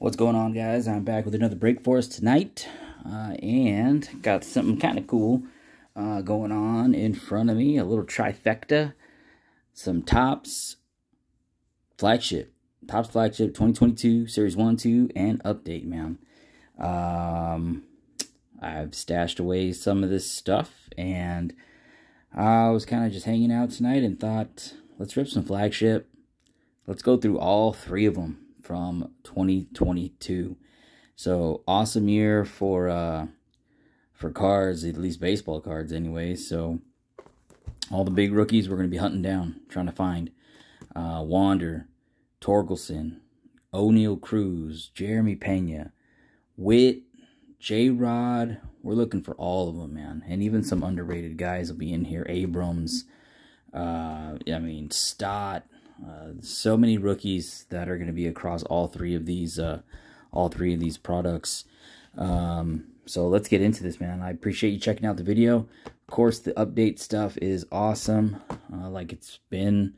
What's going on, guys? I'm back with another break for us tonight, uh, and got something kind of cool uh, going on in front of me. A little trifecta, some Topps flagship, Topps flagship 2022 Series 1, 2, and update, man. Um, I've stashed away some of this stuff, and I was kind of just hanging out tonight and thought, let's rip some flagship. Let's go through all three of them from 2022. So awesome year for uh, for cards, at least baseball cards anyway. So all the big rookies we're going to be hunting down, trying to find. Uh, Wander, Torkelson, Oneil Cruz, Jeremy Pena, Witt, J-Rod. We're looking for all of them, man. And even some underrated guys will be in here. Abrams, uh, I mean, Stott, uh, so many rookies that are going to be across all three of these, uh, all three of these products. Um, so let's get into this, man. I appreciate you checking out the video. Of course, the update stuff is awesome, uh, like it's been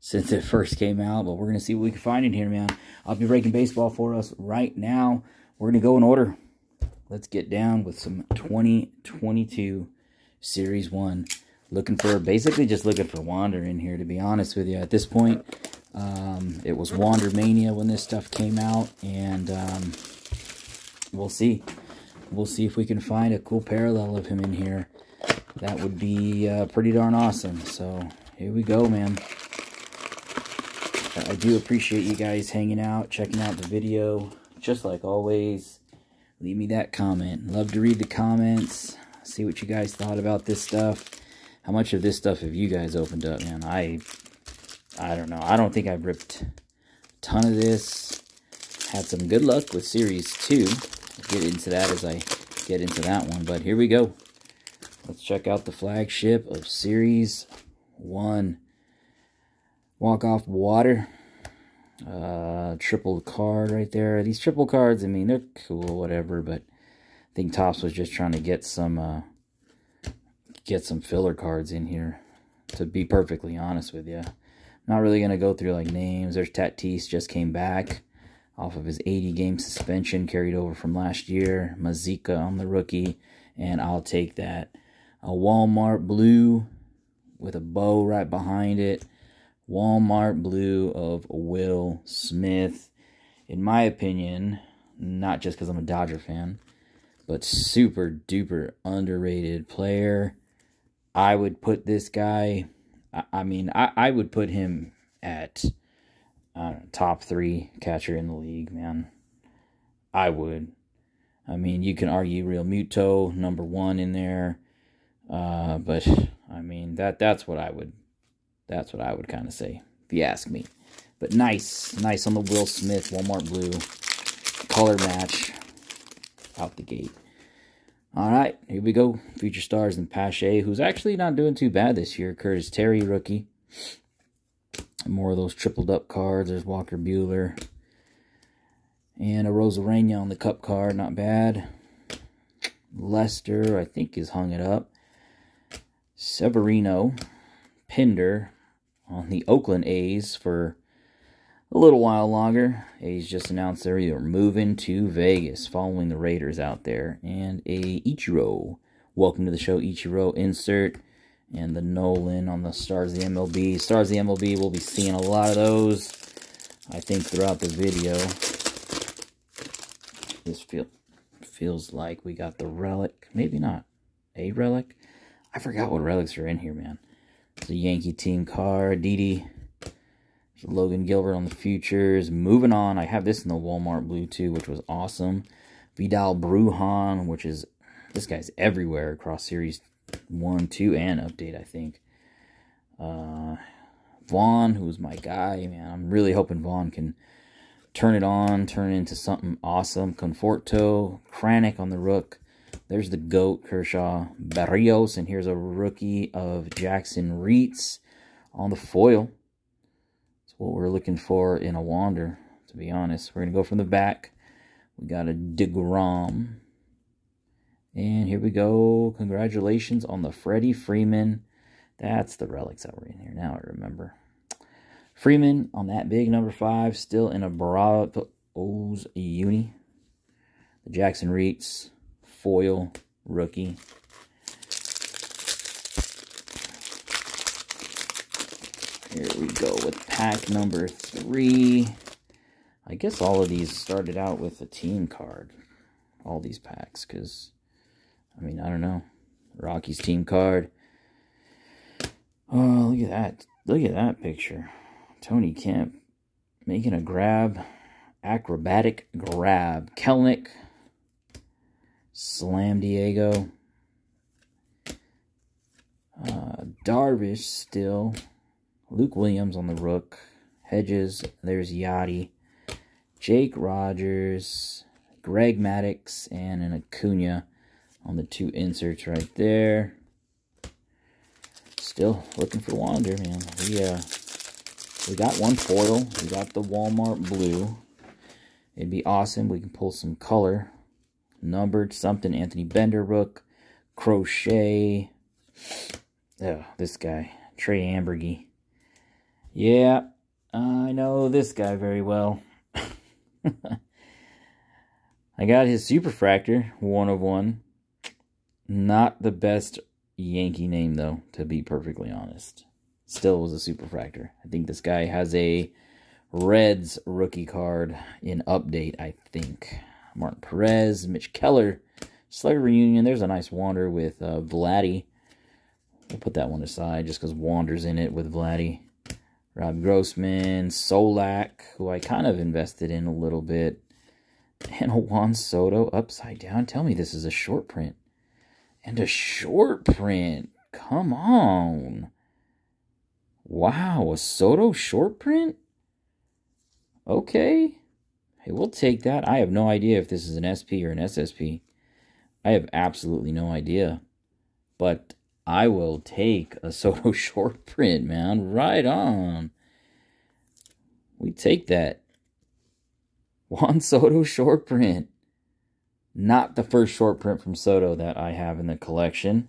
since it first came out. But we're going to see what we can find in here, man. I'll be breaking baseball for us right now. We're going to go in order. Let's get down with some 2022 Series 1 looking for, basically just looking for Wander in here, to be honest with you. At this point, um, it was Wander Mania when this stuff came out, and um, we'll see. We'll see if we can find a cool parallel of him in here. That would be uh, pretty darn awesome. So, here we go, man. I do appreciate you guys hanging out, checking out the video. Just like always, leave me that comment. Love to read the comments, see what you guys thought about this stuff. How much of this stuff have you guys opened up, man? I, I don't know. I don't think I've ripped a ton of this. Had some good luck with Series 2. I'll get into that as I get into that one. But here we go. Let's check out the flagship of Series 1. Walk-off water. Uh, triple card right there. These triple cards, I mean, they're cool, whatever. But I think Topps was just trying to get some... Uh, get some filler cards in here, to be perfectly honest with you. Not really going to go through like names. There's Tatis, just came back off of his 80-game suspension carried over from last year. Mazeika on the rookie, and I'll take that. A Walmart blue with a bow right behind it. Walmart blue of Will Smith. In my opinion, not just because I'm a Dodger fan, but super duper underrated player. I would put this guy, I, mean, I, I would put him at top three catcher in the league, man. I would. I mean, you can argue Realmuto number one in there, uh, but I mean that that's what I would that's what I would kind of say if you ask me. But nice, nice on the Will Smith Walmart blue color match out the gate. All right, here we go. Future stars and Pache, who's actually not doing too bad this year. Curtis Terry, rookie. More of those tripled up cards. There's Walker Buehler. And a Arozarena on the cup card. Not bad. Lester, I think, is hung it up. Severino. Pinder on the Oakland A's for a little while longer. A's just announced they're moving to Vegas following the Raiders out there. And a Ichiro. Welcome to the show, Ichiro insert. And the Nolan on the Stars of the MLB. Stars of the MLB, we'll be seeing a lot of those, I think, throughout the video. This feel, feels like we got the relic. Maybe not. A relic? I forgot what relics are in here, man. It's a Yankee team card. Didi Logan Gilbert on the futures. Moving on, I have this in the Walmart blue too, which was awesome. Vidal Bruján, which is, this guy's everywhere across series 1, 2, and update, I think. Uh, Vaughn, who's my guy, man. I'm really hoping Vaughn can turn it on, turn it into something awesome. Conforto, Kranick on the rook. There's the GOAT, Kershaw Barrios, and here's a rookie of Jackson Reetz on the foil what we're looking for in a Wander, to be honest. We're going to go from the back. We got a DeGrom. And here we go. Congratulations on the Freddie Freeman. That's the relics that were in here. Now I remember. Freeman on that big number five. Still in a Bravo, O's Uni. The Jackson Reetz foil rookie. Here we go with pack number three. I guess all of these started out with a team card. All these packs, because, I mean, I don't know. Rockies team card. Oh, look at that. Look at that picture. Tony Kemp making a grab. Acrobatic grab. Kelenic. Slam Diego. Uh, Darvish still. Luke Williams on the Rook. Hedges. There's Yachty. Jake Rogers. Greg Maddux. And an Acuna on the two inserts right there. Still looking for Wander, man. We, uh, we got one foil. We got the Walmart blue. It'd be awesome. We can pull some color. Numbered something. Anthony Bender Rook. Crochet. Oh, this guy. Trey Amburgey. Yeah, I know this guy very well. I got his Superfractor, one of one. Not the best Yankee name, though, to be perfectly honest. Still was a Superfractor. I think this guy has a Reds rookie card in update, I think. Martin Perez, Mitch Keller, Slugger Reunion. There's a nice Wander with uh, Vladdy. We'll put that one aside just because Wander's in it with Vladdy. Rob Grossman, Solak, who I kind of invested in a little bit. And a Juan Soto upside down. Tell me this is a short print. And a short print. Come on. Wow, a Soto short print? Okay. Hey, we'll take that. I have no idea if this is an SP or an SSP. I have absolutely no idea. But I will take a Soto short print, man. Right on. We take that. Juan Soto short print. Not the first short print from Soto that I have in the collection.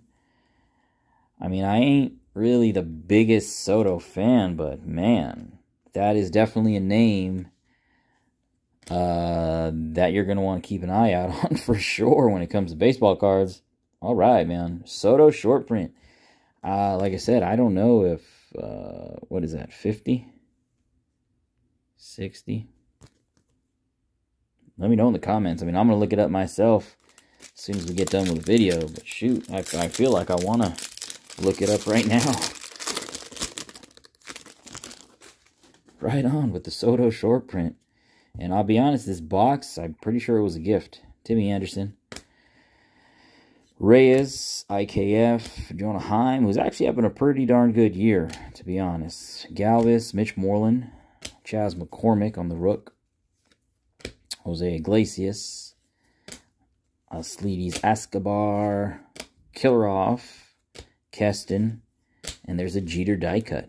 I mean, I ain't really the biggest Soto fan, but man, that is definitely a name uh, that you're going to want to keep an eye out on for sure when it comes to baseball cards. All right, man. Soto short print. Uh, like I said, I don't know if, uh, what is that, 50? 60? Let me know in the comments. I mean, I'm going to look it up myself as soon as we get done with the video. But shoot, I, I feel like I want to look it up right now. Right on with the Soto short print. And I'll be honest, this box, I'm pretty sure it was a gift. Timmy Anderson. Reyes, IKF, Jonah Heim, who's actually having a pretty darn good year, to be honest. Galvis, Mitch Moreland, Chas McCormick on the Rook. Jose Iglesias, Sleedy's Escobar, Kirilloff, Keston, and there's a Jeter die cut.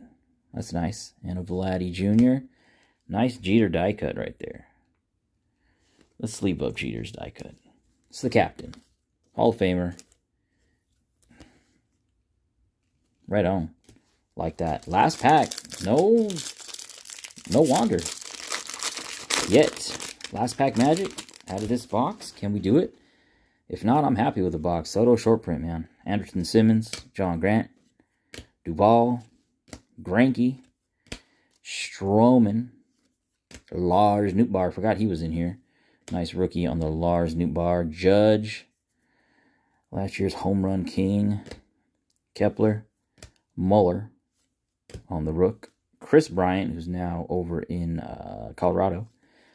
That's nice. And a Vladdy Jr. Nice Jeter die cut right there. Let's sleep up Jeter's die cut. It's the captain. Hall of Famer. Right on. Like that. Last pack. No, no wander. Yet. Last pack magic out of this box. Can we do it? If not, I'm happy with the box. Soto short print, man. Anderson Simmons, John Grant, Duvall, Granky, Stroman, Lars Nootbaar. Forgot he was in here. Nice rookie on the Lars Nootbaar. Judge. Last year's home run king. Kepler. Muller on the rook. Kris Bryant, who's now over in uh, Colorado.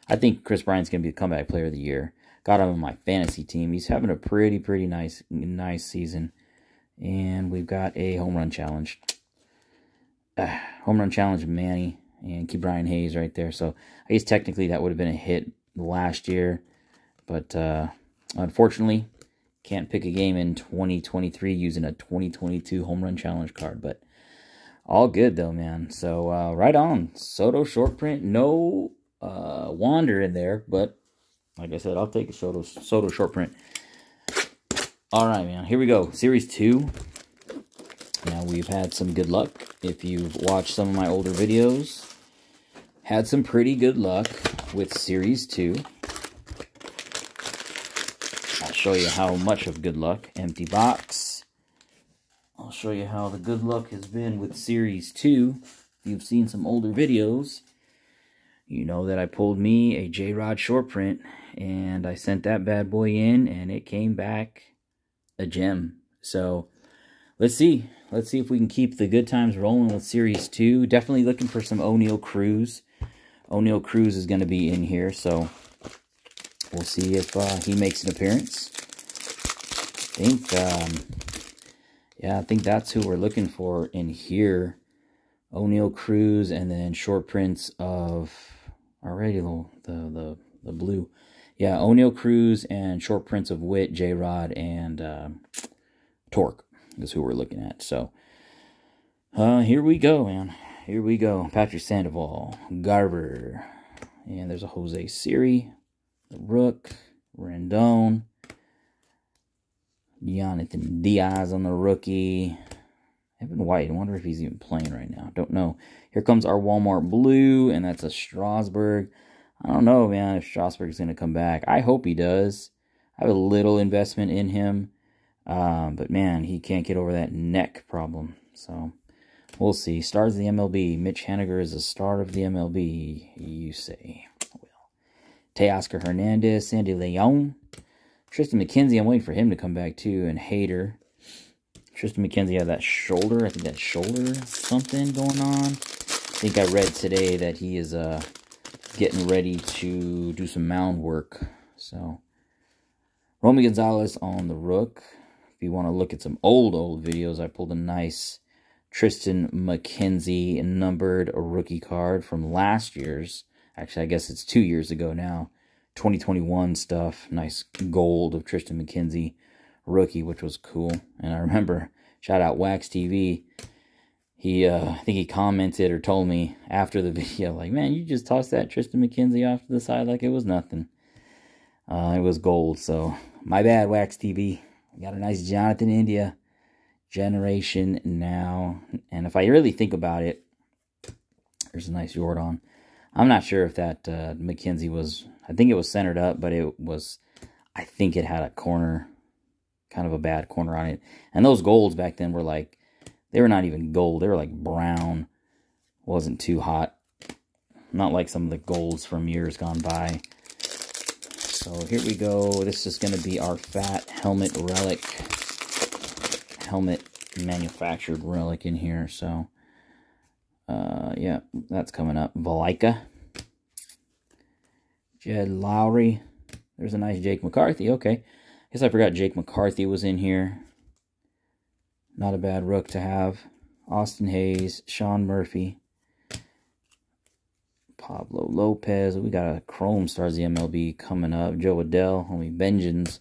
I think Kris Bryant's going to be the comeback player of the year. Got him on my fantasy team. He's having a pretty, pretty nice, nice season. And we've got a home run challenge. Uh, home run challenge Manny and Ke'Bryan Hayes right there. So I guess technically that would have been a hit last year. But uh, unfortunately, can't pick a game in 2023 using a 2022 home run challenge card. But all good though, man. So uh, right on. Soto short print. No uh, Wander in there, but like I said, I'll take a Soto, Soto short print. All right, man. Here we go. Series 2. Now, we've had some good luck. If you've watched some of my older videos, had some pretty good luck. with Series 2. Show you how much of good luck. Empty box. I'll show you how the good luck has been with Series 2. If you've seen some older videos, you know that I pulled me a J-Rod short print, and I sent that bad boy in, and it came back a gem. So, let's see. Let's see if we can keep the good times rolling with Series 2. Definitely looking for some Oneil Cruz. Oneil Cruz is going to be in here, so we'll see if uh, he makes an appearance. I think, um, yeah, I think that's who we're looking for in here. Oneil Cruz and then short prints of already the, the, the blue. Yeah, Oneil Cruz and short prints of Witt, J-Rod, and uh, Torque is who we're looking at. So, uh, here we go, man. Here we go. Patrick Sandoval, Garver, and there's a Jose Siri, the Rook, Rendon, Jonathan Diaz on the rookie. Evan White, I wonder if he's even playing right now. Don't know. Here comes our Walmart Blue, and that's a Strasburg. I don't know, man, if Strasburg's going to come back. I hope he does. I have a little investment in him. Um, but, man, he can't get over that neck problem. So, we'll see. Stars of the MLB. Mitch Haniger is a star of the MLB, you say. Teoscar Hernandez, Sandy Leon. Triston McKenzie, I'm waiting for him to come back, too. And Hader. Triston McKenzie had that shoulder. I think that shoulder something going on. I think I read today that he is uh, getting ready to do some mound work. So, Romy Gonzalez on the Rook. If you want to look at some old, old videos, I pulled a nice Triston McKenzie numbered rookie card from last year's. Actually, I guess it's two years ago now. 2021 stuff. Nice gold of Triston McKenzie rookie, which was cool. And I remember, shout out Wax TV. He, uh, I think he commented or told me after the video, like, man, you just tossed that Triston McKenzie off to the side like it was nothing. Uh, it was gold, so my bad, Wax TV. Got a nice Jonathan India generation now. And if I really think about it, there's a nice Yordan. I'm not sure if that uh, McKenzie was, I think it was centered up, but it was, I think it had a corner, kind of a bad corner on it. And those golds back then were like, they were not even gold. They were like brown. Wasn't too hot. Not like some of the golds from years gone by. So here we go. This is going to be our fat helmet relic. Helmet manufactured relic in here. So, uh, yeah, that's coming up. Valaika. Jed Lowrie. There's a nice Jake McCarthy. Okay. Guess I forgot Jake McCarthy was in here. Not a bad rook to have. Austin Hays, Sean Murphy. Pablo Lopez. We got a Chrome Stars the MLB coming up. Jo Adell. Homie Vengeance.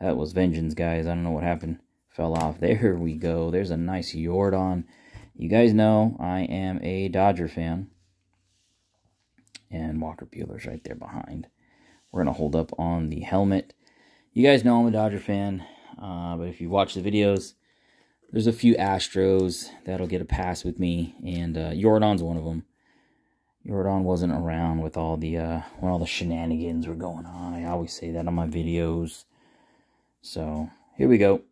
That was Vengeance, guys. I don't know what happened. Fell off. There we go. There's a nice Yordan. You guys know I am a Dodger fan. And Walker Buehler's right there behind. We're going to hold up on the helmet. You guys know I'm a Dodger fan. Uh, but if you watch the videos, there's a few Astros that'll get a pass with me. And uh, Yordan's one of them. Yordan wasn't around with all the uh, when all the shenanigans were going on. I always say that on my videos. So here we go.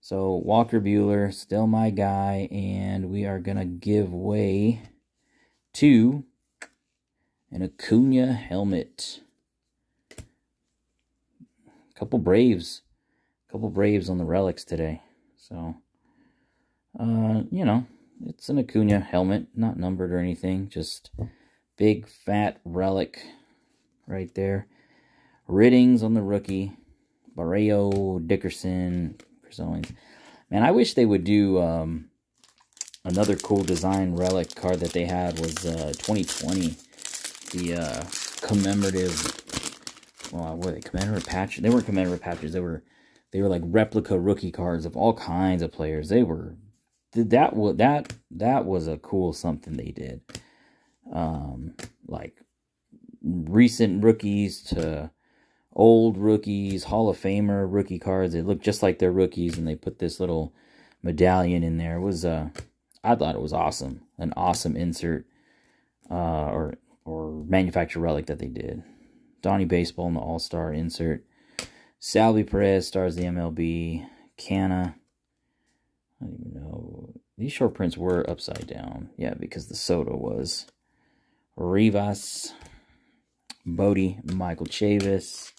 So Walker Buehler, still my guy, and we are gonna give way to an Acuna helmet. A Couple Braves, a couple Braves on the relics today. So, uh, you know, it's an Acuna helmet, not numbered or anything, just Big fat relic right there. Ridings on the rookie. Barreo, Dickerson, Owings. Man, I wish they would do um, another cool design relic card that they had was uh, 2020. The uh, commemorative, well, what were they commemorative patches? They weren't commemorative patches. They were, they were like replica rookie cards of all kinds of players. They were, that was that that was a cool something they did um, like recent rookies to old rookies, Hall of Famer rookie cards. They look just like their rookies, and they put this little medallion in there. It was uh, I thought it was awesome, an awesome insert, uh, or or manufacturer relic that they did. Donnie Baseball in the All Star insert. Salvy Perez stars the MLB. Canna. I don't even know. These short prints were upside down. Yeah, because the Soto was. Rivas. Bodie. Michael Chavis.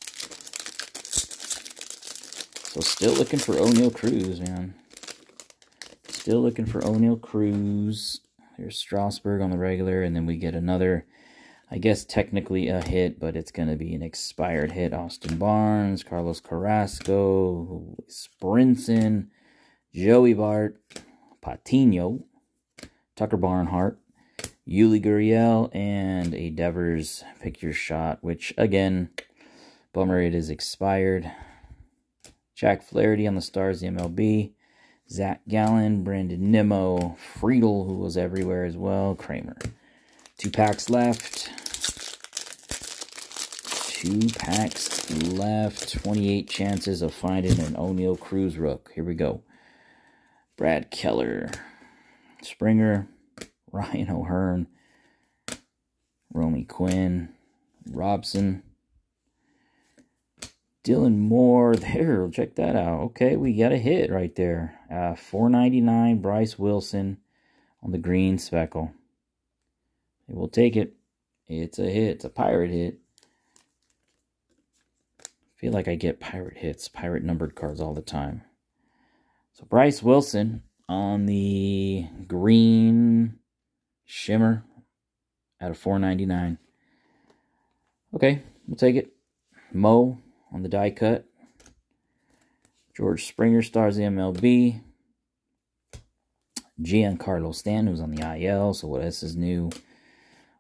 Still looking for Oneil Cruz, man. Still looking for Oneil Cruz. Here's Strasburg on the regular, and then we get another, I guess technically a hit, but it's going to be an expired hit. Austin Barnes, Carlos Carrasco, Sprinson, Joey Bart, Patino, Tucker Barnhart, Yuli Gurriel, and a Devers Pick Shot, which, again, bummer it is expired. Jack Flaherty on the Stars, the MLB. Zach Gallen, Brandon Nimmo, Friedl, who was everywhere as well, Kramer. Two packs left. Two packs left. 28 chances of finding an Oneil Cruz rook. Here we go. Brad Keller, Springer, Ryan O'Hearn, Romy Quinn, Robson, Dylan Moore there. Check that out. Okay, we got a hit right there. Uh, 499 Bryce Wilson on the green speckle. We'll take it. It's a hit. It's a pirate hit. I feel like I get pirate hits, pirate numbered cards all the time. So Bryce Wilson on the green shimmer out of 499. Okay, we'll take it. Mo on the die cut. George Springer stars the MLB. Giancarlo Stan, who's on the IL. So what else is new?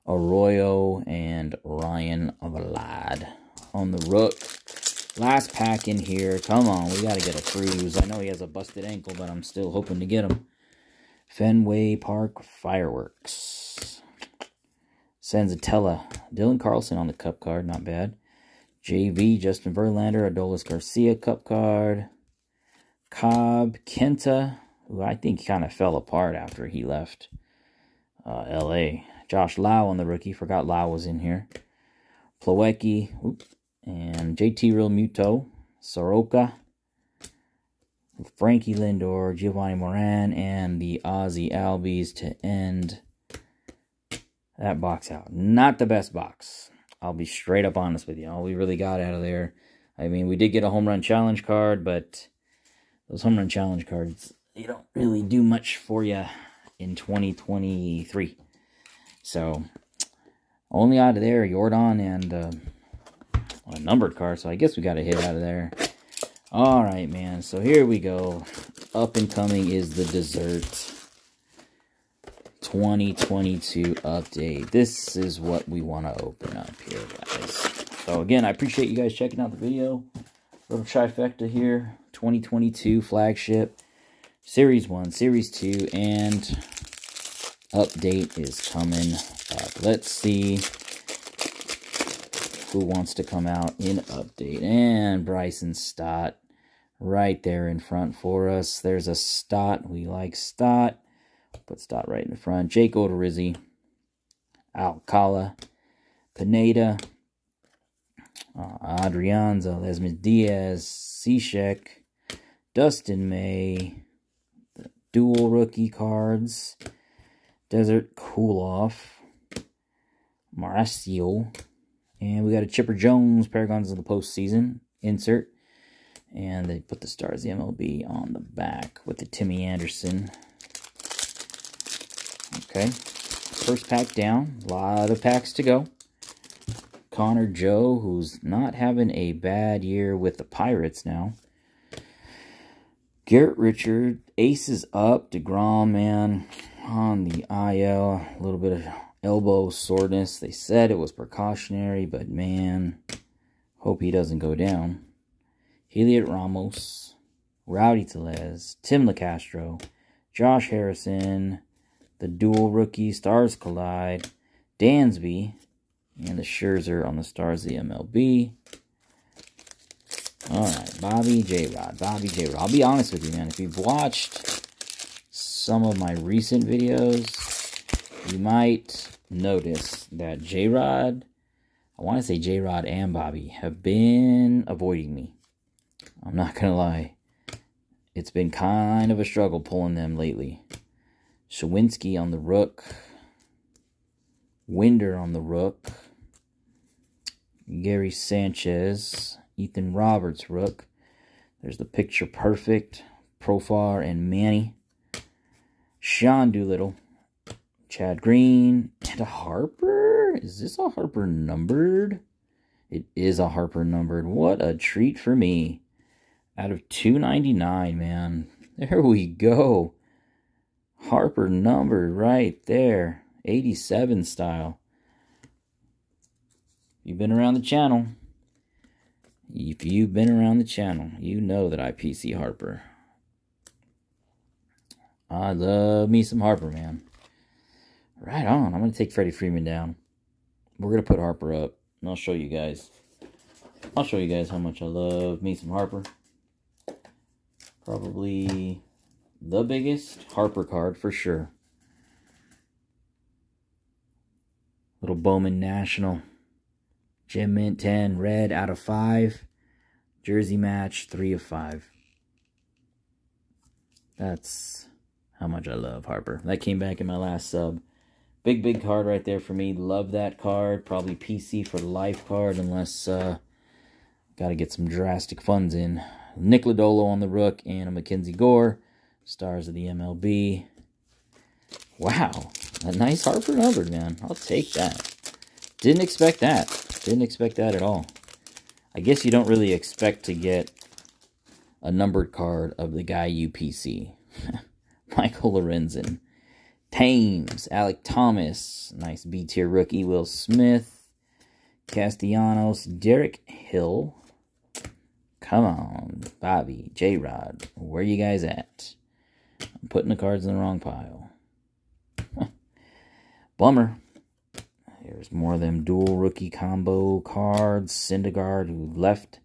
Arroyo and Ryan Vlad on the rook. Last pack in here. Come on, we got to get a Cruz. I know he has a busted ankle, but I'm still hoping to get him. Fenway Park Fireworks. Senzatela. Dylan Carlson on the cup card. Not bad. JV, Justin Verlander, Adolis Garcia Cup card. Cobb, Kenta, who I think kind of fell apart after he left uh, L.A. Josh Lau on the rookie. Forgot Lau was in here. Plawecki, and JT Realmuto, Soroka. Frankie Lindor, Jovani Moran, and the Ozzie Albies to end that box out. Not the best box. I'll be straight up honest with you. All we really got out of there, I mean, we did get a home run challenge card, but those home run challenge cards, they don't really do much for you in 2023. So, only out of there, Jordan and uh, a numbered card. So I guess we got a hit out of there. All right, man. So here we go. Up and coming is the dessert. 2022 update. This is what we want to open up here, guys. So again, I appreciate you guys checking out the video. Little trifecta here. 2022 flagship. Series 1, Series 2, and update is coming up. Let's see who wants to come out in update. And Bryson Stott right there in front for us. There's a Stott. We like Stott. Put Stott right in the front. Jake Odorizzi, Alcala, Pineda, uh, Adrianza, Lesmes Diaz, Cishek, Dustin May, the dual rookie cards, Desert Cool Off, Marcio, and we got a Chipper Jones, Paragons of the Postseason insert. And they put the stars, the MLB, on the back with the Timmy Anderson Okay, first pack down. A lot of packs to go. Connor Joe, who's not having a bad year with the Pirates now. Garrett Richard, aces up. DeGrom, man, on the IL. A little bit of elbow soreness. They said it was precautionary, but man, hope he doesn't go down. Heliot Ramos, Rowdy Tellez, Tim Locastro, Josh Harrison, the dual rookie Stars Collide, Dansby, and the Scherzer on the Stars the MLB. All right, Bobby J. Rod, Bobby J. Rod. I'll be honest with you, man. If you've watched some of my recent videos, you might notice that J-Rod, I want to say J-Rod and Bobby, have been avoiding me. I'm not going to lie. It's been kind of a struggle pulling them lately. Shawinski on the Rook. Winder on the Rook. Gary Sanchez. Ethan Roberts Rook. There's the picture perfect. Profar and Manny. Sean Doolittle. Chad Green. And a Harper? Is this a Harper numbered? It is a Harper numbered. What a treat for me. Out of 299, man. There we go. Harper number right there. 87 style. You've been around the channel. If you've been around the channel, you know that I PC Harper. I love me some Harper, man. Right on. I'm going to take Freddie Freeman down. We're going to put Harper up. And I'll show you guys. I'll show you guys how much I love me some Harper. Probably the biggest Harper card for sure. Little Bowman National. Gem Mint 10, red out of 5. Jersey match, 3 of 5. That's how much I love Harper. That came back in my last sub. Big, big card right there for me. Love that card. Probably PC for life card unless uh, got to get some drastic funds in. Nick Lodolo on the Rook and a Mackenzie Gore. Stars of the MLB. Wow. A nice Harper numbered, man. I'll take that. Didn't expect that. Didn't expect that at all. I guess you don't really expect to get a numbered card of the guy UPC. Michael Lorenzen. Thames. Alek Thomas. Nice B-tier rookie. Will Smith. Castellanos. Derek Hill. Come on, Bobby, J-Rod. Where you guys at? I'm putting the cards in the wrong pile. Bummer. Here's more of them dual rookie combo cards. Syndergaard, who left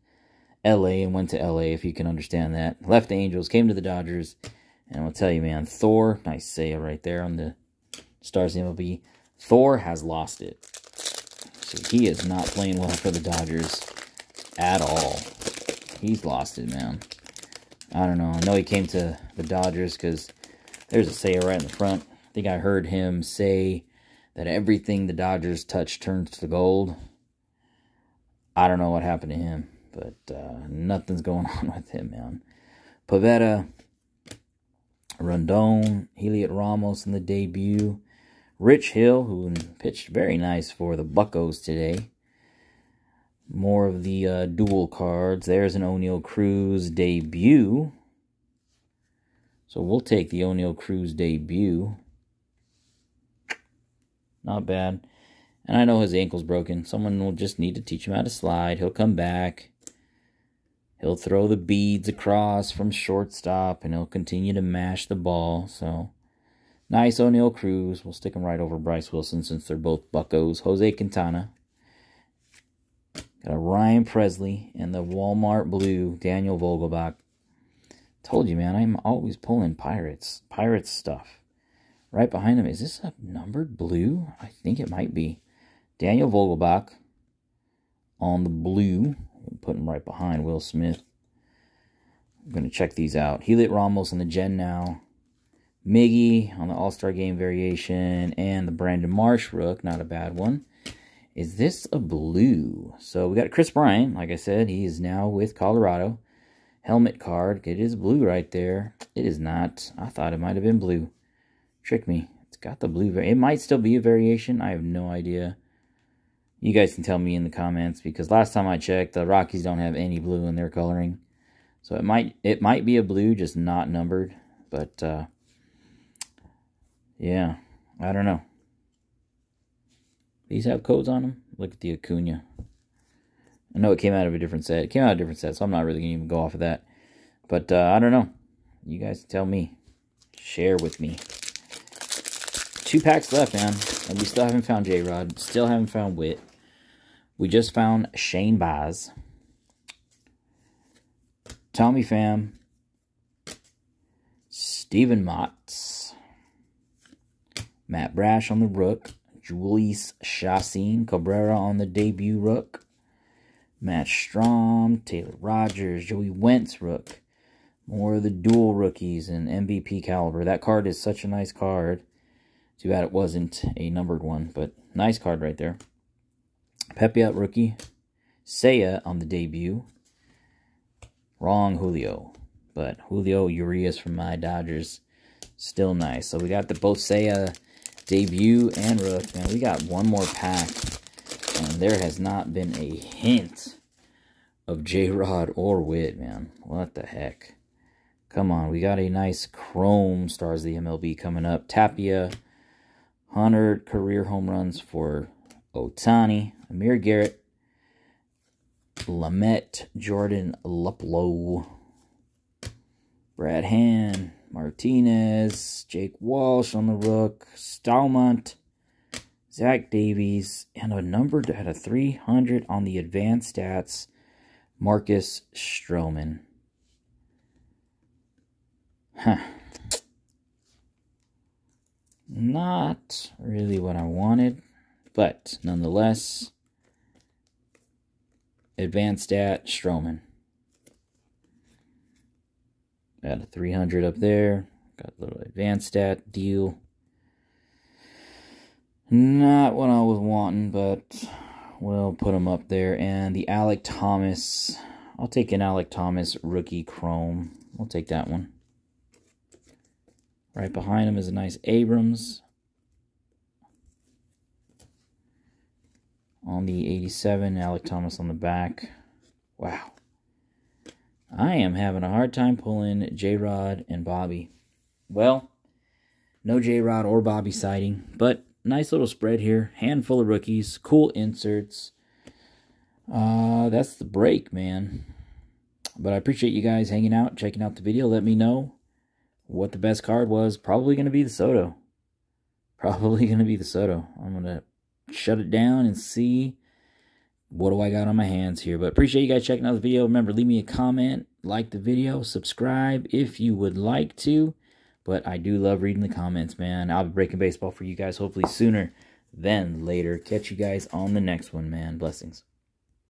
L.A. and went to L.A., if you can understand that. Left the Angels, came to the Dodgers. And I'll tell you, man, Thor, nice sale right there on the Stars MLB. Thor has lost it. So he is not playing well for the Dodgers at all. He's lost it, man. I don't know. I know he came to the Dodgers because there's a say right in the front. I think I heard him say that everything the Dodgers touch turns to gold. I don't know what happened to him, but uh, nothing's going on with him, man. Pivetta, Rondon, Heliot Ramos in the debut. Rich Hill, who pitched very nice for the Buckos today. More of the uh, dual cards. There's an Oneil Cruz debut. So we'll take the Oneil Cruz debut. Not bad. And I know his ankle's broken. Someone will just need to teach him how to slide. He'll come back. He'll throw the beads across from shortstop, and he'll continue to mash the ball. So, nice Oneil Cruz. We'll stick him right over Bryce Wilson since they're both buckos. Jose Quintana. Got a Ryan Pressly and the Walmart Blue Daniel Vogelbach. Told you, man, I'm always pulling Pirates. Pirates stuff. Right behind him, is this a numbered blue? I think it might be. Daniel Vogelbach on the blue. Put him right behind Will Smith. I'm going to check these out. Heliot Ramos on the Gen now. Miggy on the All-Star Game variation. And the Brandon Marsh Rook. Not a bad one. Is this a blue? So we got Kris Bryant. Like I said, he is now with Colorado. Helmet card. It is blue right there. It is not. I thought it might have been blue. Trick me. It's got the blue. It might still be a variation. I have no idea. You guys can tell me in the comments because last time I checked, the Rockies don't have any blue in their coloring. So it might it might be a blue, just not numbered. But uh, yeah, I don't know. These have codes on them. Look at the Acuna. I know it came out of a different set. It came out of a different set, so I'm not really going to even go off of that. But uh, I don't know. You guys tell me. Share with me. Two packs left, man. And we still haven't found J-Rod. Still haven't found Witt. We just found Shane Baz. Tommy Pham. Steven Matz. Matt Brash on the Rook. Jhoulys Chacin Cabrera on the debut Rook. Matt Strom, Taylor Rogers, Joey Wentz Rook. More of the dual rookies and MVP caliber. That card is such a nice card. Too bad it wasn't a numbered one, but nice card right there. Pepe out rookie. Seiya on the debut. Wrong Julio. But Julio Urias from my Dodgers. Still nice. So we got the both Seiya debut and rook. Man, we got one more pack. And there has not been a hint of J-Rod or Witt, man. What the heck? Come on, we got a nice Chrome Stars of the MLB coming up. Tapia, 100 career home runs for Ohtani, Amir Garrett, Lamet, Jordan Luplow, Brad Hand, Martinez, Jake Walsh on the rook, Stalmont, Zach Davies, and a number at a 300 on the advanced stats, Marcus Stroman. Huh. Not really what I wanted, but nonetheless, advanced stat Stroman. Got a 300 up there. Got a little advanced stat deal. Not what I was wanting, but we'll put them up there. And the Alek Thomas. I'll take an Alek Thomas rookie chrome. We'll take that one. Right behind him is a nice Abrams. On the 87, Alek Thomas on the back. Wow. I am having a hard time pulling J-Rod and Bobby. Well, no J-Rod or Bobby sighting, but nice little spread here. Handful of rookies, cool inserts. Uh, that's the break, man. But I appreciate you guys hanging out, checking out the video. Let me know what the best card was. Probably going to be the Soto. Probably going to be the Soto. I'm going to shut it down and see what do I got on my hands here. But appreciate you guys checking out the video. Remember, leave me a comment, like the video, subscribe if you would like to. But I do love reading the comments, man. I'll be breaking baseball for you guys hopefully sooner than later. Catch you guys on the next one, man. Blessings.